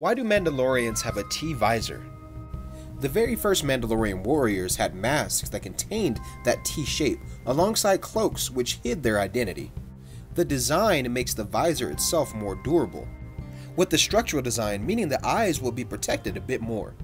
Why do Mandalorians have a T visor? The very first Mandalorian warriors had masks that contained that T shape, alongside cloaks which hid their identity. The design makes the visor itself more durable, with the structural design meaning the eyes will be protected a bit more.